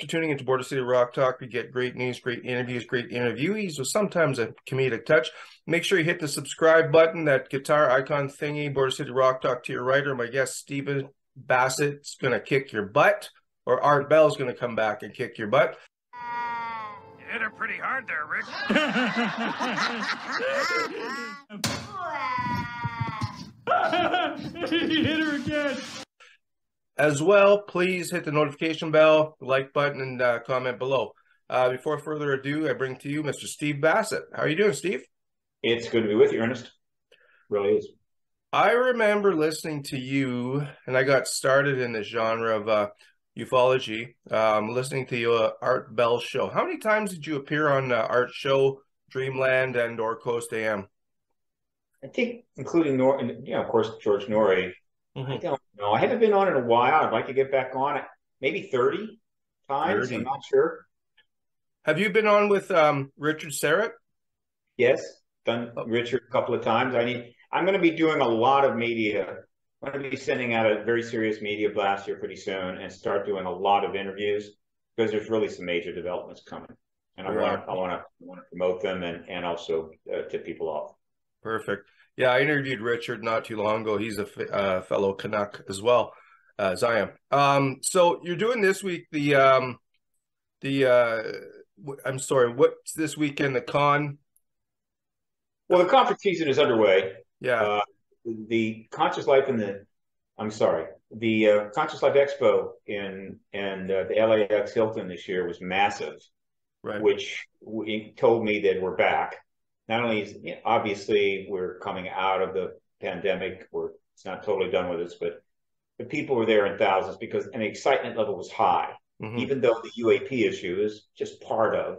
Hey, for tuning into Border City Rock Talk. We get great news, great interviews, great interviewees with sometimes a comedic touch. Make sure you hit the subscribe button, that guitar icon thingy, Border City Rock Talk to your right, or my guest, Stephen Bassett's going to kick your butt, or Art Bell's going to come back and kick your butt. You hit her pretty hard there, Rick. he hit her again. As well, please hit the notification bell, like button, and uh, comment below. Uh, before further ado, I bring to you Mr. Steve Bassett. How are you doing, Steve? It's good to be with you, Ernest. Really is. I remember listening to you, and I got started in the genre of uh, ufology, um, listening to your Art Bell show. How many times did you appear on uh, Art Show, Dreamland, and or Coast AM? I think, including Nor, and, you know, of course, George Noory. Mm-hmm. I don't know. I haven't been on in a while. I'd like to get back on it. Maybe thirty times. 30. I'm not sure. Have you been on with um, Richard Syrett? Yes, done oh. Richard a couple of times. I need. I'm going to be doing a lot of media. I'm going to be sending out a very serious media blast here pretty soon and start doing a lot of interviews because there's really some major developments coming, and I want I want to want to promote them and and also uh, tip people off. Perfect. Yeah, I interviewed Richard not too long ago. He's a uh, fellow Canuck as well uh, as I am. Um, so you're doing this week the um, the uh, I'm sorry, what's this weekend? The con. Well, the conference season is underway. Yeah. Uh, the Conscious Life in the I'm sorry, the uh, Conscious Life Expo in and uh, the LAX Hilton this year was massive, right. which we, told me that we're back not only is obviously we're coming out of the pandemic, we're it's not totally done with us, but the people were there in thousands because and the excitement level was high, mm-hmm. even though the UAP issue is just part of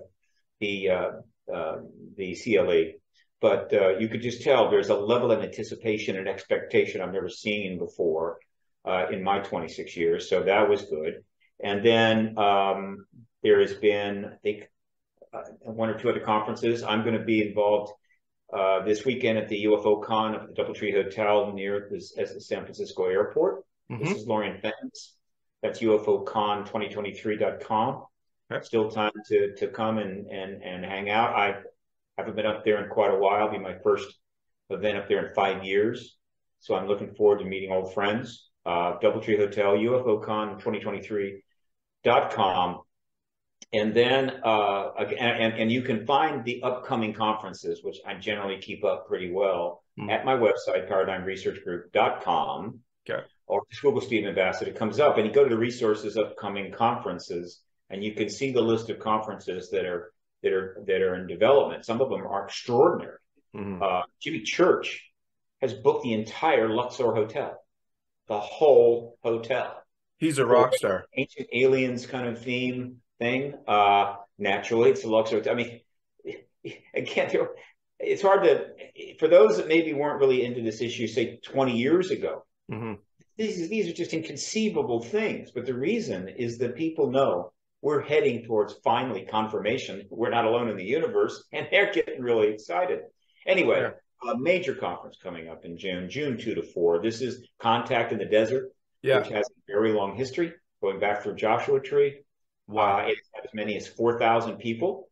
the uh, uh, the CLE. But uh, you could just tell there's a level of anticipation and expectation I've never seen before uh, in my 26 years. So that was good. And then um, there has been, I think, one or two other conferences. I'm going to be involved uh, this weekend at the UFO Con at the DoubleTree Hotel near this, as the San Francisco Airport. Mm-hmm. This is Lorien Fenton's. That's UFOCon2023.com. Okay. Still time to to come and and and hang out. I haven't been up there in quite a while. It'll be my first event up there in five years. So I'm looking forward to meeting old friends. Uh, DoubleTree Hotel, UFOCon2023.com and then uh, and, and you can find the upcoming conferences which i generally keep up pretty well mm-hmm. at my website paradigmresearchgroup.com okay. Or just google stephen bassett it comes up and you go to the resources upcoming conferences and you can see the list of conferences that are that are that are in development. Some of them are extraordinary. Mm-hmm. uh, jimmy church has booked the entire luxor hotel. The whole hotel. He's a rock star. Ancient aliens kind of theme thing. Uh, naturally, it's a luxury. I mean, again, it's hard to for those that maybe weren't really into this issue, say 20 years ago. Mm-hmm. These these are just inconceivable things. But the reason is that people know we're heading towards finally confirmation. We're not alone in the universe, and they're getting really excited. Anyway. Yeah. A major conference coming up in June, June 2 to 4. This is Contact in the Desert, yeah. which has a very long history going back through Joshua Tree, Wow. Uh, it's as many as 4,000 people.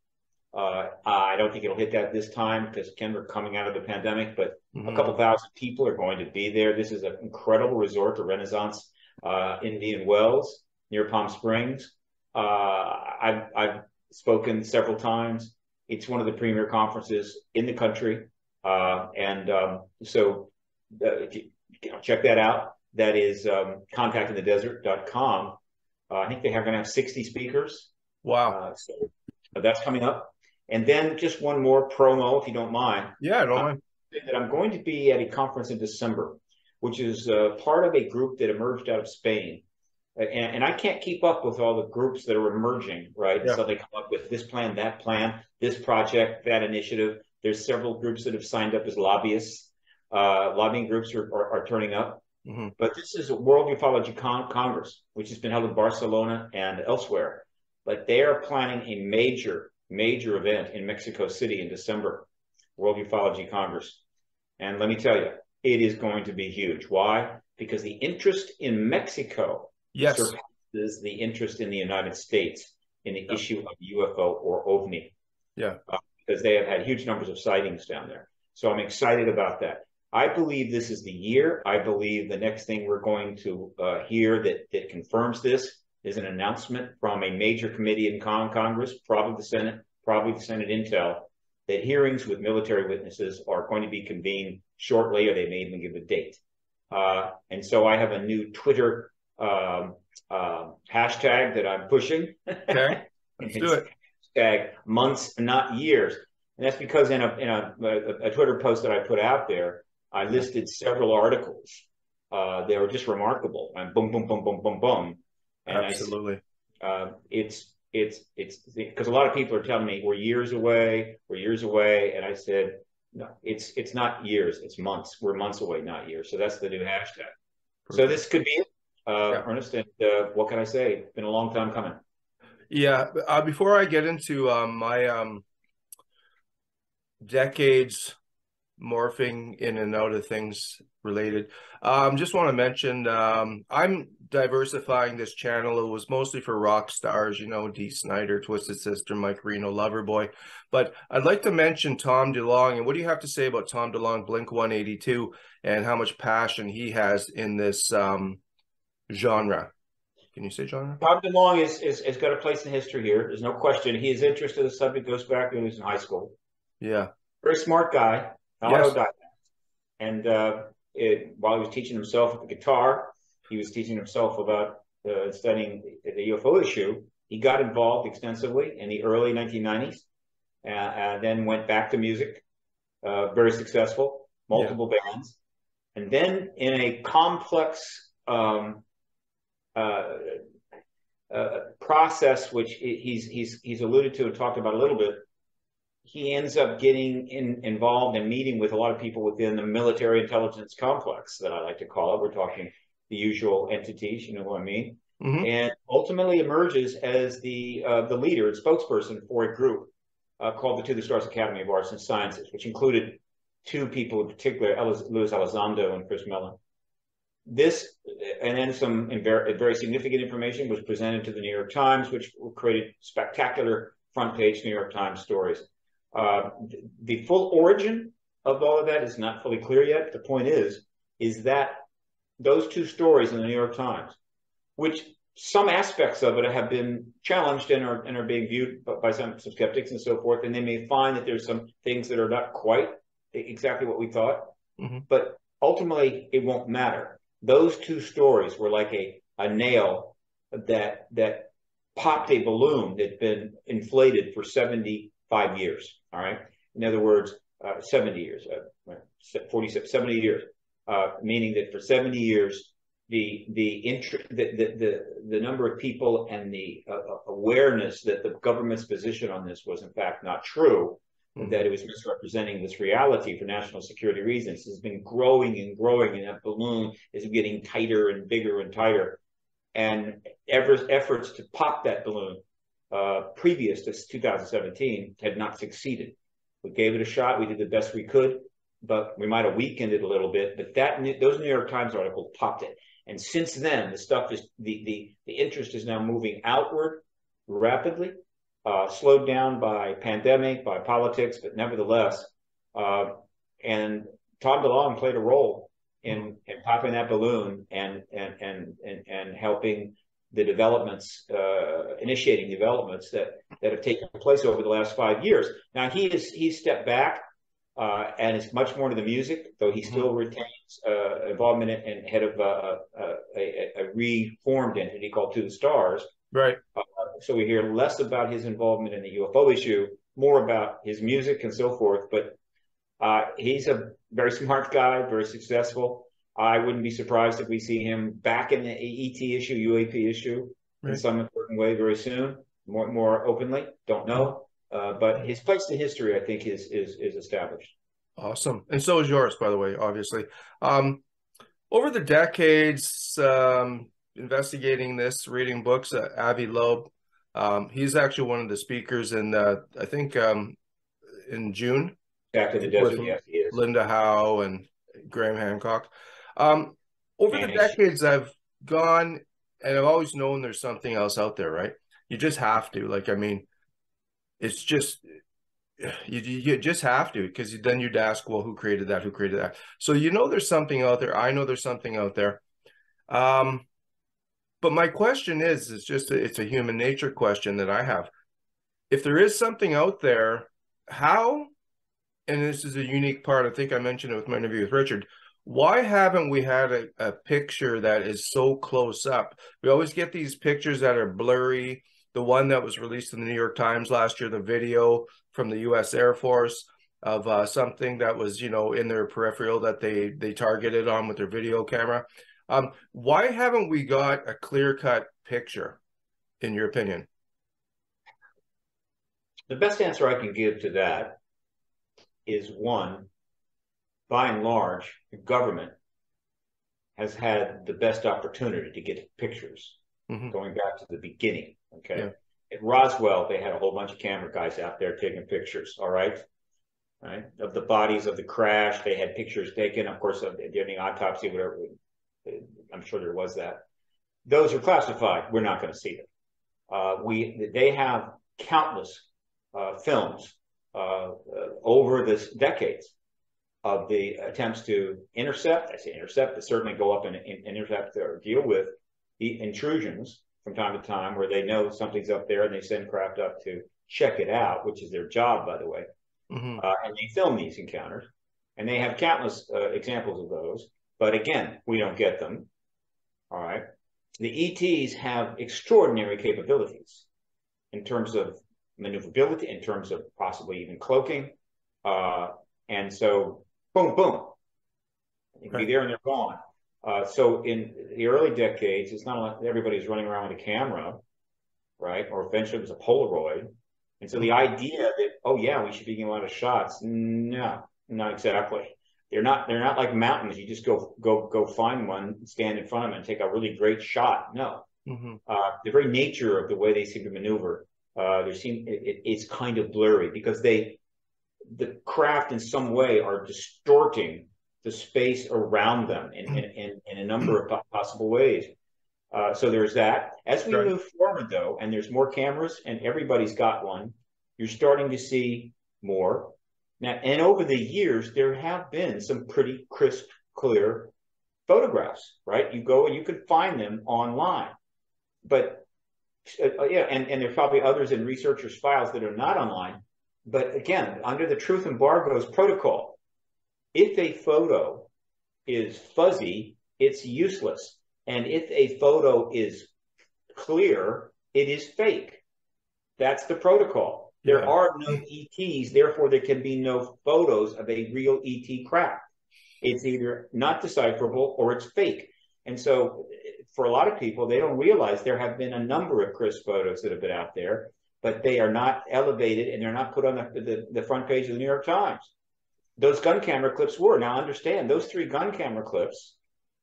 Uh, I don't think it'll hit that this time because again, we're coming out of the pandemic, but mm-hmm. a couple thousand people are going to be there. This is an incredible resort, the Renaissance uh, Indian Wells near Palm Springs. Uh, I've, I've spoken several times. It's one of the premier conferences in the country. Uh, and um, so uh, you know, check that out. That is um, contactinthedesert.com. Uh, I think they are going to have 60 speakers. Wow. Uh, so that's coming up. And then just one more promo, if you don't mind. Yeah, I don't mind. That I'm going to be at a conference in December, which is uh, part of a group that emerged out of Spain. And, and, I can't keep up with all the groups that are emerging, right? Yeah. So they come up with this plan, that plan, this project, that initiative. There's several groups that have signed up as lobbyists. Uh, lobbying groups are, are, are turning up. Mm-hmm. But this is a World Ufology Con- Congress, which has been held in Barcelona and elsewhere. But they are planning a major, major event in Mexico City in December, World Ufology Congress. And let me tell you, it is going to be huge. Why? Because the interest in Mexico yes. is the interest in the United States in the Yeah. issue of UFO or OVNI. Yeah. Uh, because they have had huge numbers of sightings down there. So I'm excited about that. I believe this is the year. I believe the next thing we're going to uh, hear that that confirms this is an announcement from a major committee in Con- Congress, probably the Senate, probably the Senate Intel, that hearings with military witnesses are going to be convened shortly, or they may even give a date. Uh, and so I have a new Twitter um, uh, hashtag that I'm pushing. Okay. Let's do it. Hashtag months, not years. And that's because in a in a, a, a Twitter post that I put out there, I listed several articles. Uh, they were just remarkable, and boom, boom, boom, boom, boom, boom. And I Absolutely. uh, it's it's it's because a lot of people are telling me we're years away, we're years away, and I said no, it's it's not years, it's months. We're months away, not years. So that's the new hashtag. So this could be it, uh, Yeah. Ernest. And uh, what can I say? It's been a long time coming. Yeah. Uh, before I get into um, my um, decades morphing in and out of things related, um, just want to mention um, I'm diversifying this channel. It was mostly for rock stars, you know, Dee Snider, Twisted Sister, Mike Reno, Loverboy. But I'd like to mention Tom DeLonge. And what do you have to say about Tom DeLonge, Blink 182, and how much passion he has in this um, genre? Can you say genre? Tom DeLonge is, is has got a place in history here. There's no question. His interest in the subject goes back when he was in high school. Yeah. Very smart guy, Yes. autodidact. And uh, it, while he was teaching himself the guitar, he was teaching himself about uh, studying the, UFO issue. He got involved extensively in the early 1990s, uh, and then went back to music. Uh, very successful, multiple bands, and then in a complex um, uh, uh, process, which he's he's he's alluded to and talked about a little bit, he ends up getting in, involved and meeting with a lot of people within the military intelligence complex that I like to call it. We're talking the usual entities, you know what I mean, Mhm. and ultimately emerges as the uh, the leader and spokesperson for a group uh, called the To the Stars Academy of Arts and Sciences, which included two people in particular, Luis Elizondo and Chris Mellon. This and then some inver- very significant information was presented to the New York Times, which created spectacular front page New York Times stories. Uh, the full origin of all of that is not fully clear yet. The point is, is that those two stories in the New York Times, which some aspects of it have been challenged and are and are being viewed by, some, some skeptics and so forth, and they may find that there's some things that are not quite exactly what we thought, Mhm. but ultimately it won't matter. Those two stories were like a a nail that that popped a balloon that'd been inflated for 75 years. All right. In other words, uh, 70 years, uh, 40, 70 years, uh, meaning that for 70 years, the the, the, the the the number of people and the uh, uh, awareness that the government's position on this was in fact not true, Mhm. that it was misrepresenting this reality for national security reasons, has been growing and growing, and that balloon is getting tighter and bigger and tighter. And ever, efforts to pop that balloon uh, previous to 2017 had not succeeded. We gave it a shot. We did the best we could, but we might have weakened it a little bit. But that those New York Times articles popped it. And since then, the stuff is the the the interest is now moving outward rapidly, uh, slowed down by pandemic, by politics, but nevertheless, uh, and Todd DeLonge played a role in in popping that balloon and and and and, and helping the developments, uh, initiating developments that that have taken place over the last five years. Now he is he's stepped back uh, and is much more to the music, though he still retains uh, involvement in, in head of uh, uh, a, a reformed entity called To the Stars. Right. So we hear less about his involvement in the UFO issue, more about his music and so forth. But uh, he's a very smart guy, very successful. I wouldn't be surprised if we see him back in the ET issue, UAP issue, in some important way very soon, more more openly. Don't know, uh, but his place in history, I think, is is is established. Awesome. And so is yours, by the way, obviously. Um, over the decades, um, investigating this, reading books, uh, Avi Loeb, um, he's actually one of the speakers in, uh, I think, um, in June, Back to the desert, yes, he is. Linda Howe and Graham Hancock. Um, over the decades, I've gone and I've always known there's something else out there, right? You just have to. Like, I mean, it's just you, you just have to because then you'd ask, well, who created that? Who created that? So you know there's something out there. I know there's something out there. Um, but my question is, it's just a, it's a human nature question that I have. If there is something out there, how? And this is a unique part. I think I mentioned it with my interview with Richard. Why haven't we had a, a picture that is so close up? We always get these pictures that are blurry. The one that was released in the New York Times last year, the video from the U.S. Air Force of uh, something that was, you know, in their peripheral that they they targeted on with their video camera. Um, why haven't we got a clear cut picture, in your opinion? The best answer I can give to that is one, by and large, the government has had the best opportunity to get pictures mm-hmm. going back to the beginning. Okay. Yeah. At Roswell, they had a whole bunch of camera guys out there taking pictures. All right. Right. Of the bodies of the crash. They had pictures taken, of course, of the autopsy, whatever I'm sure there was that. Those are classified. We're not going to see them. Uh, we they have countless uh, films uh, over this decades of the attempts to intercept. I say intercept, but certainly go up and, and intercept or deal with the intrusions from time to time, where they know something's up there and they send craft up to check it out, which is their job, by the way. Mm-hmm. Uh, and they film these encounters, and they have countless uh, examples of those. But again, we don't get them. All right. The ETs have extraordinary capabilities in terms of maneuverability, in terms of possibly even cloaking. Uh, and so, boom, boom. You can be there and they're gone. Uh, so in the early decades, it's not like everybody's running around with a camera, right? Or eventually it was a Polaroid. And so the idea that, oh yeah, we should be getting a lot of shots. No, not exactly they're not they're not like mountains. You just go go go find one, stand in front of them, and take a really great shot. No, mm-hmm. uh, the very nature of the way they seem to maneuver, uh, they seem it, it's kind of blurry because they the craft in some way are distorting the space around them in, in, in, in a number of possible ways. Uh, so there's that. As we move forward, though, and there's more cameras, and everybody's got one, you're starting to see more now, and over the years, there have been some pretty crisp, clear photographs, right? You go and you can find them online. But uh, yeah, and, and there's probably others in researchers' files that are not online. But again, under the truth embargoes protocol, if a photo is fuzzy, it's useless. And if a photo is clear, it is fake. That's the protocol. There yeah. are no ETs, therefore there can be no photos of a real ET craft. It's either not decipherable or it's fake. And so for a lot of people, they don't realize there have been a number of crisp photos that have been out there, but they are not elevated and they're not put on the, the, the front page of the New York Times. Those gun camera clips were. Now understand those three gun camera clips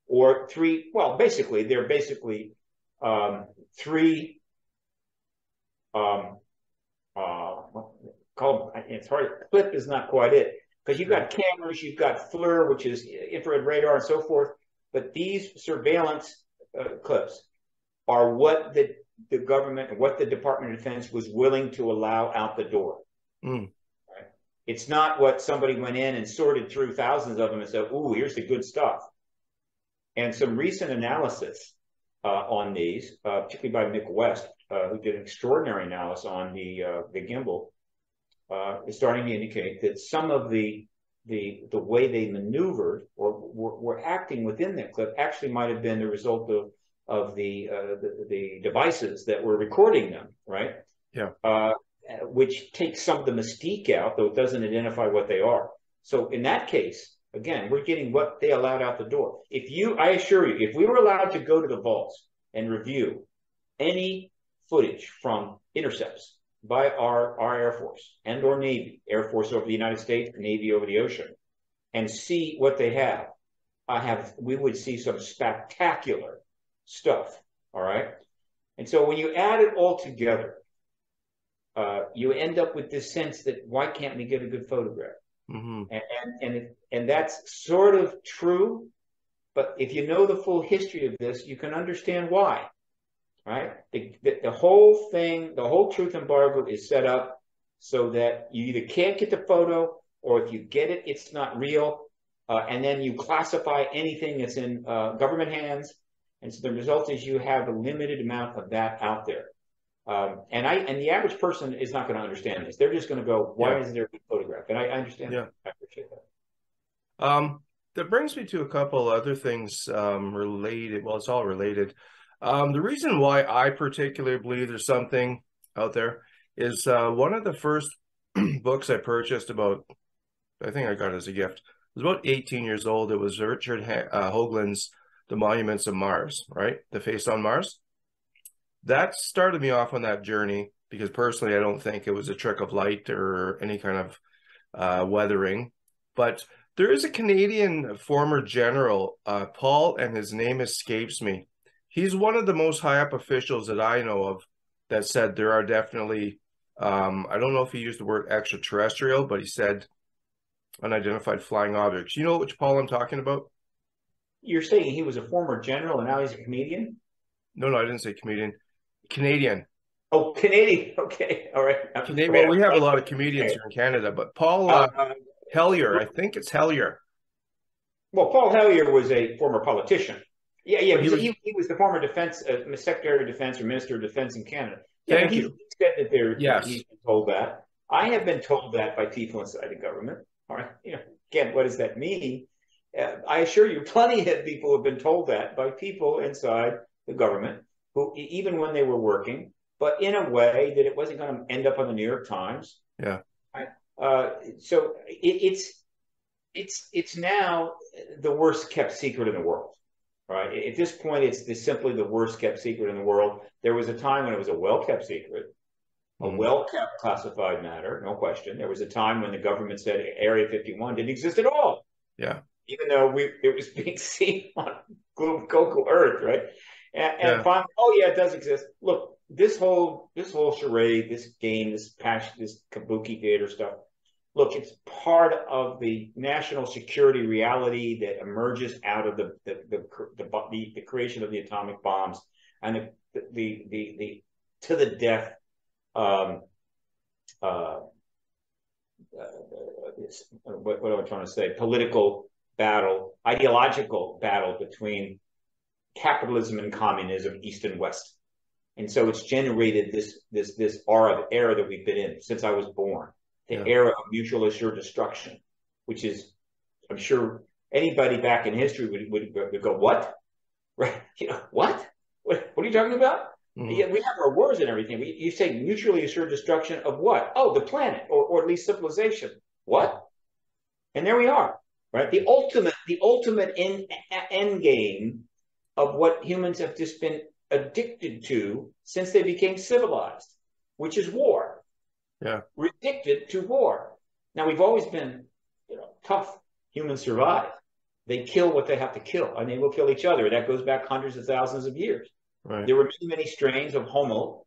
or three, well, basically, they're basically um, three um, uh, called, it's hard, clip is not quite it. Because you've got cameras, you've got FLIR, which is infrared radar and so forth. But these surveillance uh, clips are what the, the government, and what the Department of Defense was willing to allow out the door. Mm. Right? It's not what somebody went in and sorted through thousands of them and said, ooh, here's the good stuff. And some recent analysis uh, on these, uh, particularly by Mick West, uh, who did an extraordinary analysis on the uh, the gimbal, uh, is starting to indicate that some of the the the way they maneuvered or were, were acting within that clip actually might have been the result of of the, uh, the, the devices that were recording them, right? Yeah. Uh, which takes some of the mystique out, though it doesn't identify what they are. So in that case, again, we're getting what they allowed out the door. If you, I assure you, if we were allowed to go to the vaults and review any footage from intercepts by our, our Air Force and or Navy, Air Force over the United States, Navy over the ocean, and see what they have. I have we would see some spectacular stuff. All right. And so when you add it all together, uh, you end up with this sense that why can't we get a good photograph? Mm-hmm. And and and, it, and that's sort of true, but if you know the full history of this, you can understand why. right? The, the, the whole thing, the whole truth embargo is set up so that you either can't get the photo or if you get it, it's not real. Uh, and then you classify anything that's in uh, government hands. And so the result is you have a limited amount of that out there. Um, and I and the average person is not going to understand this. They're just going to go, "Why yeah. is there a photograph?" And I, I understand. Yeah, that. I appreciate that. Um, that brings me to a couple other things um, related. Well, it's all related. Um, the reason why I particularly believe there's something out there is uh, one of the first books I purchased about, I think I got it as a gift. It was about 18 years old. It was Richard uh, Hoagland's The Monuments of Mars, right? The Face on Mars. That started me off on that journey because personally, I don't think it was a trick of light or any kind of uh, weathering. But there is a Canadian former general, uh, Paul, and his name escapes me he's one of the most high up officials that I know of that said there are definitely um, I don't know if he used the word extraterrestrial, but he said unidentified flying objects. You know which Paul I'm talking about? You're saying he was a former general and now he's a comedian? No, no, I didn't say comedian. Canadian. Oh, Canadian. Okay, all right. Canadian. Well, we have a lot of comedians here in Canada, but Paul uh, uh, Hellyer, I think it's Hellyer. Well, Paul Hellyer was a former politician. Yeah, yeah. He was, he, he was the former defense uh, secretary of defense or minister of defense in Canada. Yeah, Thank you. said that there. Yes. He's been told that. I have been told that by people inside the government. All right. You know, again, what does that mean? I assure you, plenty of people have been told that by people inside the government who, even when they were working, but in a way that it wasn't going to end up on the New York Times. Yeah. Uh, so it, it's it's it's now the worst kept secret in the world. Right. At this point, it's the, simply the worst kept secret in the world. There was a time when it was a well kept secret, a mm-hmm. well kept classified matter, no question. There was a time when the government said Area 51 didn't exist at all. Yeah. Even though we it was being seen on Google Earth, right? And, and yeah. finally, oh yeah, it does exist. Look, this whole this whole charade, this game, this passion, this kabuki theater stuff look, it's part of the national security reality that emerges out of the the the, the, the creation of the atomic bombs and the the the, the to the death um, uh, uh, what, what am I trying to say? Political battle, ideological battle between capitalism and communism, east and west, and so it's generated this this this era era that we've been in since I was born the yeah. era of mutual assured destruction, which is, I'm sure anybody back in history would, would, would go, what? Right? You know, what? What, what are you talking about? Mm-hmm. Yeah, we have our wars and everything. We, you say mutually assured destruction of what? Oh, the planet, or, or at least civilization. What? And there we are, right? The ultimate, the ultimate end, end game of what humans have just been addicted to since they became civilized, which is war yeah. We're addicted to war. Now we've always been, you know, tough. Humans survive. They kill what they have to kill, and they will kill each other. That goes back hundreds of thousands of years. Right. There were many, many strains of Homo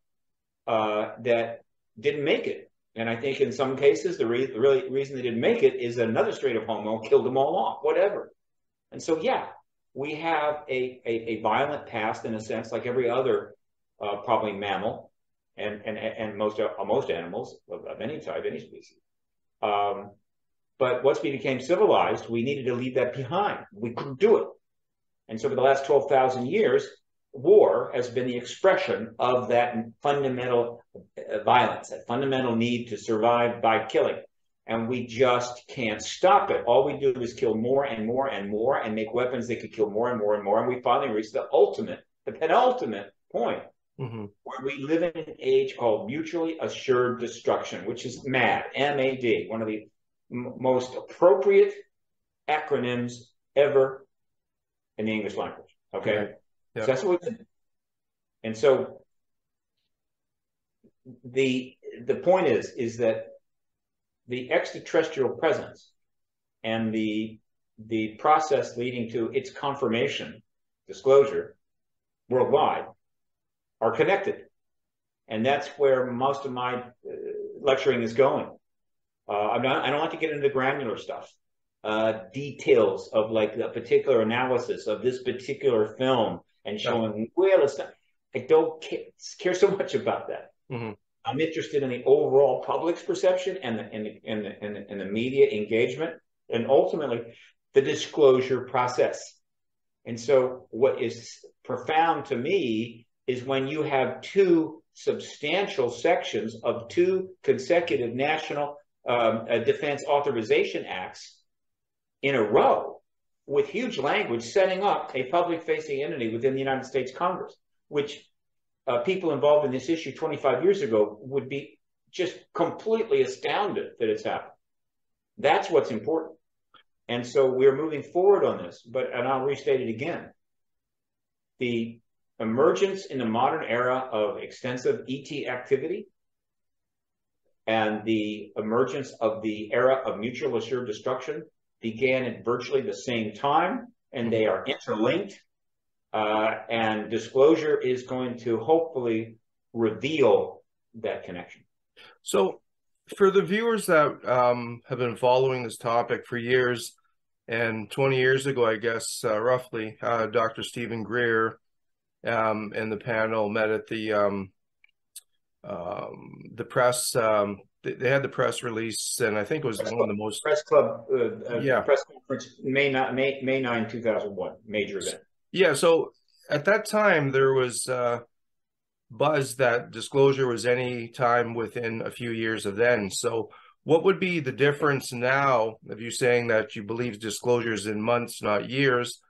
uh, that didn't make it, and I think in some cases the, re- really reason they didn't make it is another strain of Homo killed them all off. Whatever. And so, yeah, we have a, a, a violent past in a sense, like every other uh, probably mammal and and and most uh, most animals of, of, any type, any species. Um, but once we became civilized, we needed to leave that behind. We couldn't do it, and so for the last twelve thousand years, war has been the expression of that fundamental uh, violence, that fundamental need to survive by killing. And we just can't stop it. All we do is kill more and more and more and make weapons that could kill more and more and more. And we finally reach the ultimate, the penultimate point mm-hmm. where we live in an age called mutually assured destruction, which is MAD, M-A-D, one of the m- most appropriate acronyms ever in the English language. Okay, right. So that's what we And so the the point is is that the extraterrestrial presence and the the process leading to its confirmation disclosure worldwide are connected. And that's where most of my uh, lecturing is going. Uh, I'm not, I don't like to get into the granular stuff, uh, details of like a particular analysis of this particular film and showing the stuff. I don't care, care so much about that. Mm-hmm. I'm interested in the overall public's perception and the, and the, and the, and the, and the media engagement and ultimately the disclosure process. And so what is profound to me is when you have two substantial sections of two consecutive national um, uh, defense authorization acts in a row with huge language setting up a public facing entity within the United States Congress, which uh, people involved in this issue 25 years ago would be just completely astounded that it's happened. That's what's important. And so we're moving forward on this, but, and I'll restate it again. The emergence in the modern era of extensive ET activity and the emergence of the era of mutual assured destruction began at virtually the same time, and they are interlinked. Uh, and disclosure is going to hopefully reveal that connection. So, for the viewers that um, have been following this topic for years, and 20 years ago, I guess, uh, roughly, uh, Dr. Steven Greer um, and the panel met at the um, um, the press um, they had the press release, and I think it was press one club, of the most press club, uh, uh, yeah, press conference May not May May nine two thousand one major event. Yeah, so at that time there was uh, buzz that disclosure was any time within a few years of then. So, what would be the difference now of you saying that you believe disclosure is in months, not years?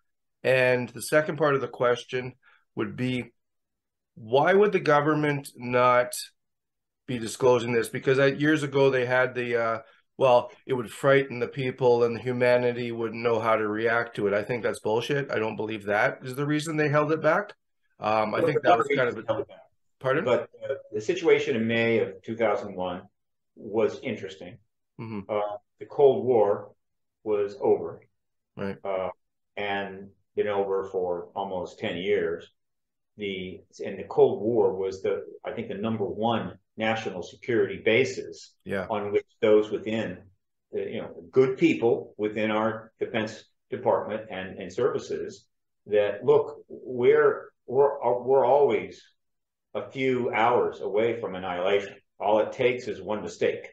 And the second part of the question would be, why would the government not be disclosing this because I, years ago they had the uh, well, it would frighten the people and the humanity wouldn't know how to react to it. I think that's bullshit. I don't believe that is the reason they held it back. Um, I think that was kind of a, pardon. But uh, the situation in May of 2001 was interesting. Mm-hmm. Uh, the Cold War was over, right, uh, and been over for almost 10 years. The and the Cold War was the I think the number one national security basis yeah. on which those within the, you know good people within our defense department and, and services that look we're we're we're always a few hours away from annihilation. All it takes is one mistake.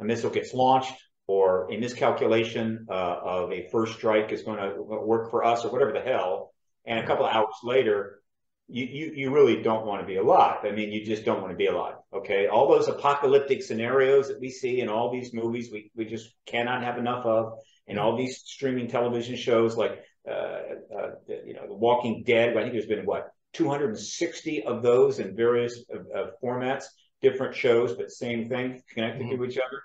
A missile gets launched or a miscalculation uh, of a first strike is going to work for us or whatever the hell and a couple of hours later you, you, you really don't want to be alive. I mean, you just don't want to be alive. Okay. All those apocalyptic scenarios that we see in all these movies, we, we just cannot have enough of. And all these streaming television shows like, uh, uh, you know, The Walking Dead, I think there's been what, 260 of those in various uh, formats, different shows, but same thing connected mm-hmm. to each other.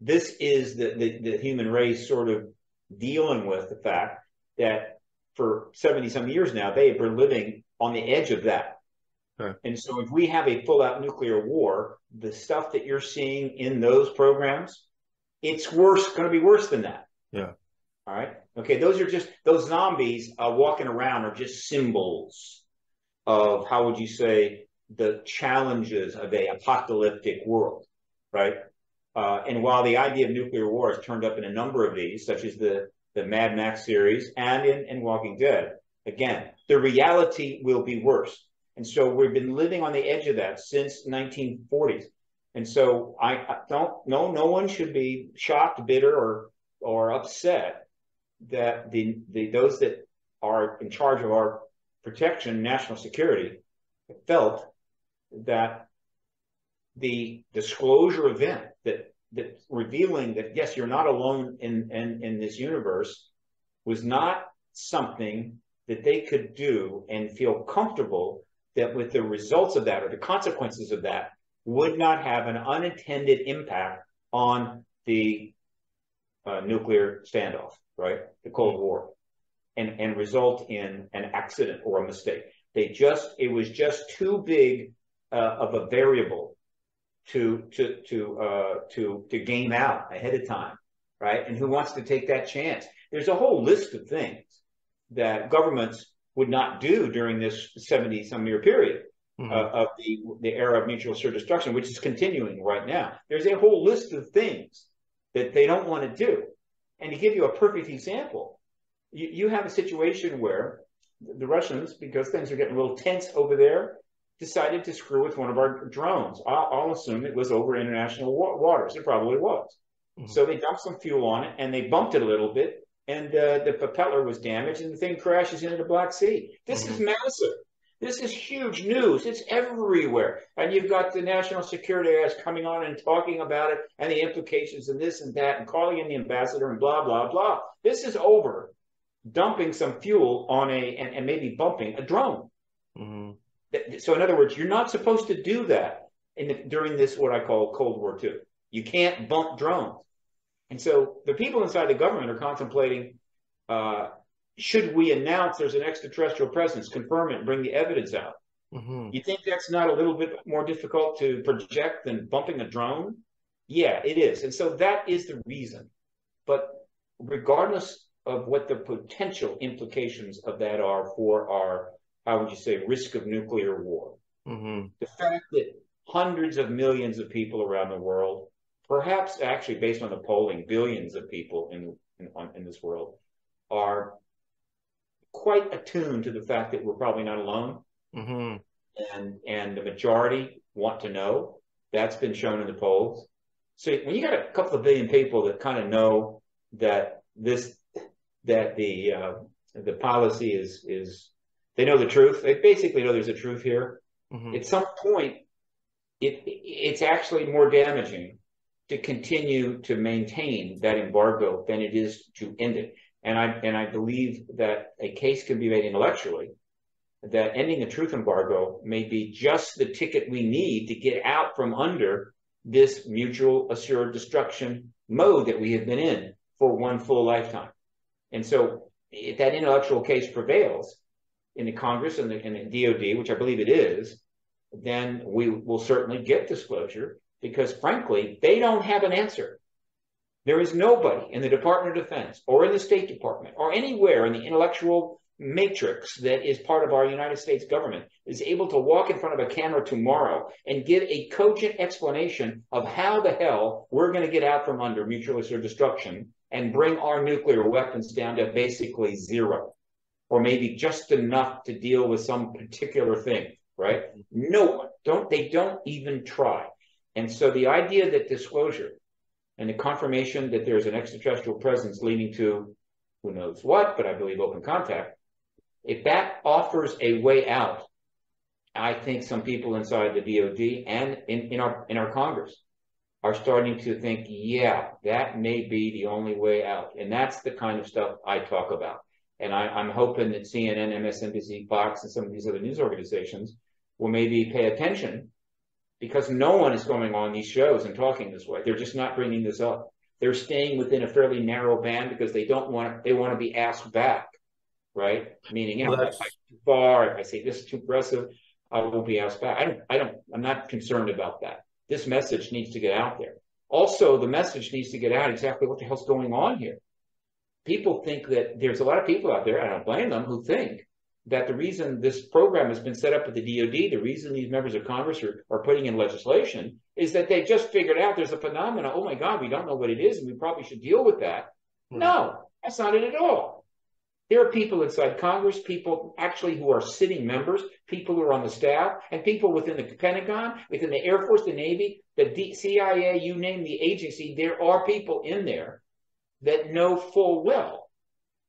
This is the, the, the human race sort of dealing with the fact that for 70 some years now, they have been living on the edge of that. Okay. And so if we have a full out nuclear war, the stuff that you're seeing in those programs, it's worse, going to be worse than that. Yeah. All right. Okay. Those are just, those zombies uh, walking around are just symbols of, how would you say, the challenges of a apocalyptic world. Right. Uh, and while the idea of nuclear war has turned up in a number of these, such as the, the Mad Max series and in, in Walking Dead, Again, the reality will be worse. And so we've been living on the edge of that since 1940s. And so I, don't no no one should be shocked, bitter, or or upset that the, the those that are in charge of our protection, national security, felt that the disclosure event that that revealing that yes, you're not alone in in, in this universe was not something that they could do and feel comfortable that with the results of that or the consequences of that would not have an unintended impact on the uh, nuclear standoff, right? The Cold War, and and result in an accident or a mistake. They just it was just too big uh, of a variable to to to uh, to to game out ahead of time, right? And who wants to take that chance? There's a whole list of things that governments would not do during this 70 some year period mm-hmm. uh, of the, the era of mutual assured destruction, which is continuing right now. There's a whole list of things that they don't want to do. And to give you a perfect example, you, you have a situation where the Russians, because things are getting a little tense over there, decided to screw with one of our drones. I'll, I'll assume it was over international wa- waters. It probably was. Mm-hmm. So they dumped some fuel on it and they bumped it a little bit, and uh, the propeller was damaged, and the thing crashes into the Black Sea. This mm-hmm. is massive. This is huge news. It's everywhere. And you've got the national security guys coming on and talking about it and the implications and this and that and calling in the ambassador and blah, blah, blah. This is over dumping some fuel on a, and, and maybe bumping a drone. Mm-hmm. So, in other words, you're not supposed to do that in the, during this, what I call Cold War II. You can't bump drones. And so the people inside the government are contemplating uh, should we announce there's an extraterrestrial presence, confirm it, and bring the evidence out? Mm-hmm. You think that's not a little bit more difficult to project than bumping a drone? Yeah, it is. And so that is the reason. But regardless of what the potential implications of that are for our, how would you say, risk of nuclear war, mm-hmm. the fact that hundreds of millions of people around the world, perhaps actually based on the polling, billions of people in, in, in this world, are quite attuned to the fact that we're probably not alone. Mm-hmm. And, and the majority want to know. That's been shown in the polls. So when you got a couple of billion people that kind of know that this, that the, uh, the policy is, is, they know the truth. They basically know there's a truth here. Mm-hmm. At some point, it, it's actually more damaging to continue to maintain that embargo than it is to end it. And I, and I believe that a case can be made intellectually that ending the truth embargo may be just the ticket we need to get out from under this mutual assured destruction mode that we have been in for one full lifetime. And so if that intellectual case prevails in the Congress and the, and the DOD, which I believe it is, then we will certainly get disclosure because frankly, they don't have an answer. There is nobody in the Department of Defense or in the State Department or anywhere in the intellectual matrix that is part of our United States government is able to walk in front of a camera tomorrow and give a cogent explanation of how the hell we're going to get out from under mutual assured destruction and bring our nuclear weapons down to basically zero or maybe just enough to deal with some particular thing, right? No one, don't, they don't even try. And so the idea that disclosure and the confirmation that there's an extraterrestrial presence leading to who knows what, but I believe open contact, if that offers a way out, I think some people inside the DOD and in, in our in our Congress are starting to think, yeah, that may be the only way out. And that's the kind of stuff I talk about. And I, I'm hoping that CNN, MSNBC, Fox, and some of these other news organizations will maybe pay attention because no one is going on these shows and talking this way. They're just not bringing this up. They're staying within a fairly narrow band because they don't want they want to be asked back, right? Meaning, you know, well, if I too far, if I say this is too aggressive, I will be asked back. I don't, I don't, I'm not concerned about that. This message needs to get out there. Also, the message needs to get out exactly what the hell's going on here. People think that there's a lot of people out there, I don't blame them, who think that the reason this program has been set up at the DoD, the reason these members of Congress are, are putting in legislation is that they just figured out there's a phenomenon. Oh my God, we don't know what it is, and we probably should deal with that. Hmm. No, that's not it at all. There are people inside Congress, people actually who are sitting members, people who are on the staff, and people within the Pentagon, within the Air Force, the Navy, the D- CIA, you name the agency. There are people in there that know full well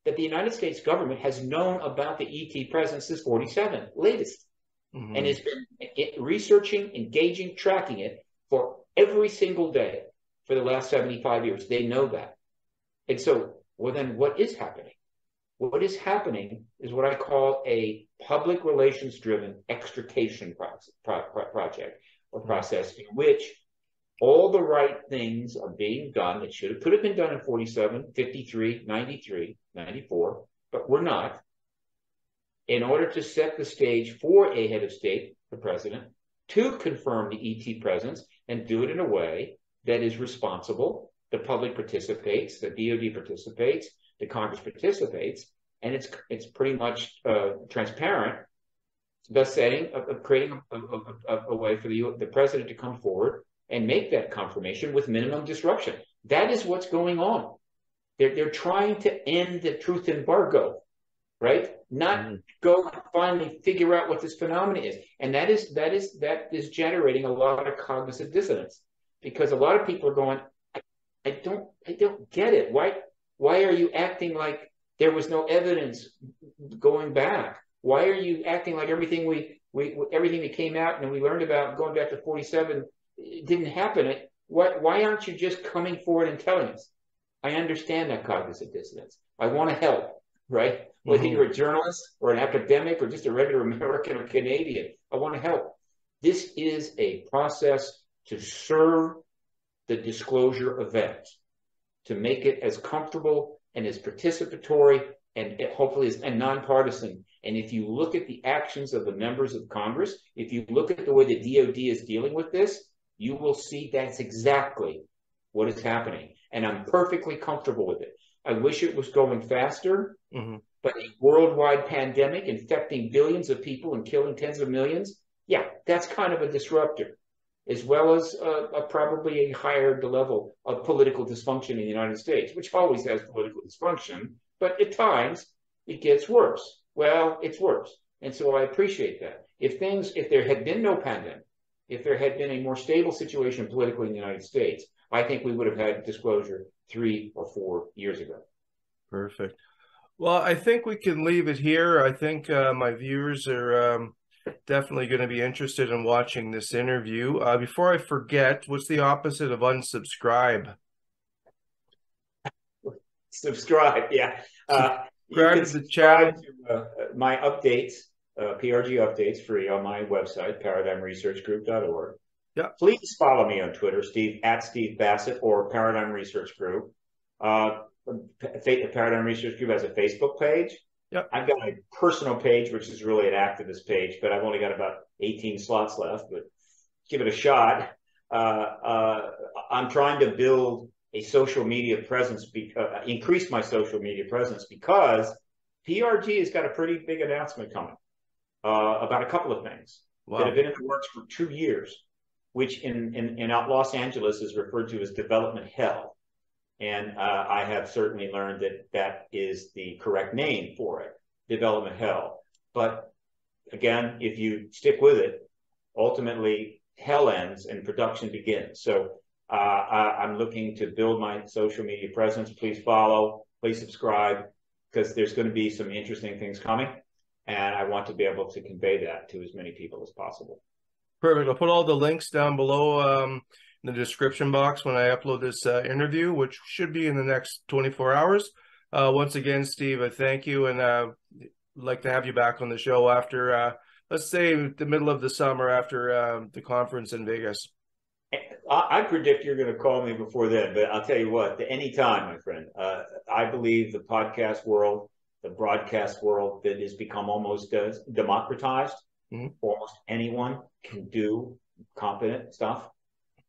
that the United States government has known about the ET presence since 47, latest, mm-hmm. and has been researching, engaging, tracking it for every single day for the last 75 years. They know that. And so, well, then what is happening? What is happening is what I call a public relations driven extrication project or mm-hmm. process in which all the right things are being done that should have could have been done in 47, 53, 93, 94, but we're not. In order to set the stage for a head of state, the president, to confirm the ET presence and do it in a way that is responsible. The public participates, the DoD participates, the Congress participates, and it's it's pretty much uh, transparent. Best setting of, of creating a, a, a, a way for the, the president to come forward and make that confirmation with minimum disruption. That is what's going on. They're, they're trying to end the truth embargo, right? not mm-hmm. go finally figure out what this phenomenon is. And that is that is that is generating a lot of cognitive dissonance because a lot of people are going, I, I don't I don't get it. Why why are you acting like there was no evidence going back? Why are you acting like everything we, we everything that came out and we learned about going back to 47 didn't happen? It, why, why aren't you just coming forward and telling us? I understand that cognitive dissonance. I want to help, right? Whether mm-hmm. you're a journalist or an academic or just a regular American or Canadian, I want to help. This is a process to serve the disclosure event, to make it as comfortable and as participatory and hopefully as and nonpartisan. And if you look at the actions of the members of Congress, if you look at the way the DoD is dealing with this, you will see that's exactly what is happening. And I'm perfectly comfortable with it. I wish it was going faster, mm-hmm. but a worldwide pandemic infecting billions of people and killing tens of millions, yeah, that's kind of a disruptor, as well as uh, a, probably a higher level of political dysfunction in the United States, which always has political dysfunction, but at times it gets worse. Well, it's worse. And so I appreciate that. If things, if there had been no pandemic, if there had been a more stable situation politically in the United States, I think we would have had disclosure three or four years ago. Perfect. Well, I think we can leave it here. I think uh, my viewers are um, definitely going to be interested in watching this interview. Uh, before I forget, what's the opposite of unsubscribe? Subscribe, yeah. Uh, subscribe to the channel. To, uh, my updates, uh, PRG updates, free on my website, paradigmresearchgroup.org. Yeah. Please follow me on Twitter, Steve at Steve Bassett or Paradigm Research Group. Uh, Paradigm Research Group has a Facebook page. Yeah. I've got a personal page, which is really an activist page, but I've only got about 18 slots left. But give it a shot. Uh, uh, I'm trying to build a social media presence, be, uh, increase my social media presence because PRG has got a pretty big announcement coming uh, about a couple of things wow. that have been in the works for two years which in, in, in Los Angeles is referred to as development hell. And uh, I have certainly learned that that is the correct name for it, development hell. But again, if you stick with it, ultimately hell ends and production begins. So uh, I, am looking to build my social media presence. Please follow, please subscribe, because there's going to be some interesting things coming. And I want to be able to convey that to as many people as possible. Perfect. I'll put all the links down below um, in the description box when I upload this uh, interview, which should be in the next 24 hours. Uh, once again, Steve, I thank you and uh, like to have you back on the show after, uh, let's say, the middle of the summer after uh, the conference in Vegas. I, predict you're going to call me before then, but I'll tell you what, any time, my friend. Uh, I believe the podcast world, the broadcast world, that has become almost uh, democratized mm-hmm. almost anyone can do competent stuff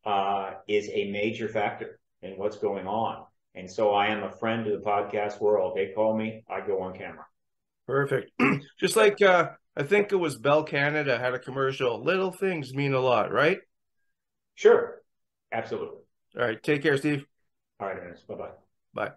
uh, is a major factor in what's going on. And so I am a friend of the podcast world. They call me, I go on camera. Perfect. Just like uh, I think it was Bell Canada had a commercial. Little things mean a lot, right? Sure. Absolutely. All right. Take care, Steve. All right, Ernest. Bye bye. Bye.